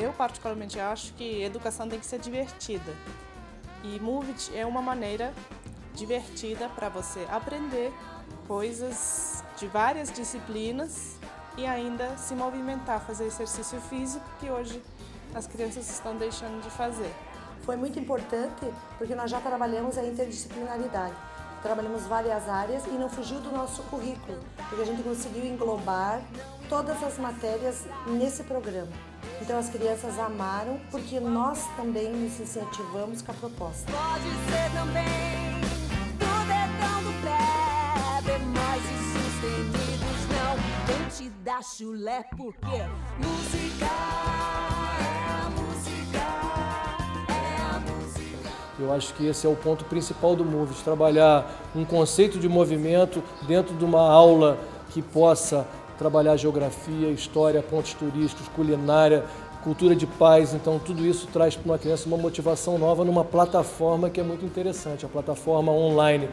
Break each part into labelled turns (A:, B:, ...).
A: Eu, particularmente, acho que educação tem que ser divertida. E Movit é uma maneira divertida para você aprender coisas de várias disciplinas e ainda se movimentar, fazer exercício físico que hoje as crianças estão deixando de fazer.
B: Foi muito importante porque nós já trabalhamos a interdisciplinaridade. Trabalhamos várias áreas e não fugiu do nosso currículo, porque a gente conseguiu englobar todas as matérias nesse programa. Então as crianças amaram porque nós também nos incentivamos com a proposta.
C: Pode ser também do dedão do pé, mais sustenidos não. Vem te dar chulé porque música
D: Eu acho que esse é o ponto principal do Moves, trabalhar um conceito de movimento dentro de uma aula que possa trabalhar geografia, história, pontos turísticos, culinária, cultura de paz. Então, tudo isso traz para uma criança uma motivação nova numa plataforma que é muito interessante, a plataforma online.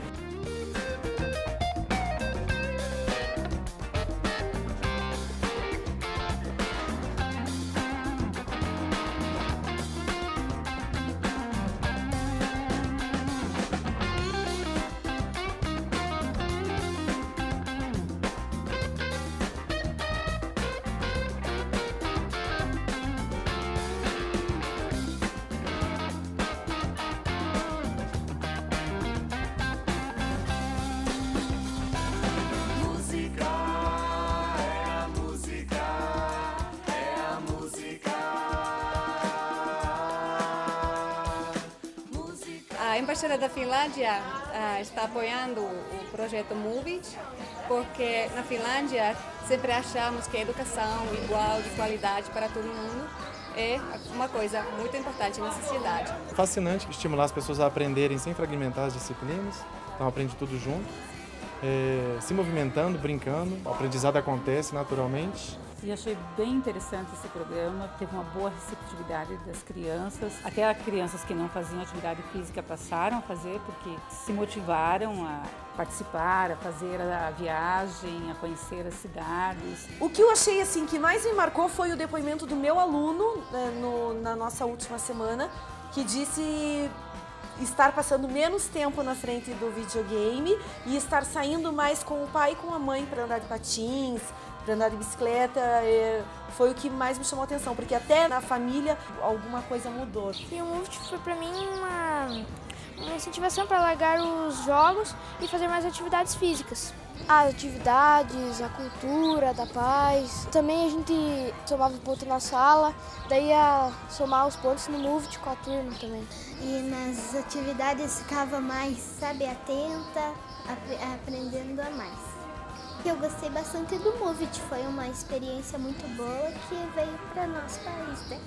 C: A
E: Embaixada da Finlândia ah, está apoiando o projeto Movit, porque na Finlândia sempre achamos que a educação igual, de qualidade para todo mundo, é uma coisa muito importante na sociedade.
F: fascinante estimular as pessoas a aprenderem sem fragmentar as disciplinas, então aprende tudo junto, é, se movimentando, brincando, o aprendizado acontece naturalmente.
G: E achei bem interessante esse programa, teve uma boa receptividade das crianças. Até as crianças que não faziam atividade física passaram a fazer porque se motivaram a participar, a fazer a viagem, a conhecer as cidades.
H: O que eu achei assim que mais me marcou foi o depoimento do meu aluno né, no- na nossa última semana, que disse estar passando menos tempo na frente do videogame e estar saindo mais com o pai e com a mãe para andar de patins, para andar de bicicleta. é, foi o que mais me chamou a atenção, porque até na família alguma coisa mudou.
I: E o Movit foi para mim uma, uma incentivação para largar os jogos e fazer mais atividades físicas. As atividades, a cultura da paz. Também a gente somava ponto na sala, daí ia somar os pontos no Movit com a turma também.
J: E nas atividades ficava mais, sabe, atenta, apre- aprendendo a mais. Eu gostei bastante do Movit, foi uma experiência muito boa que veio para nosso país, né?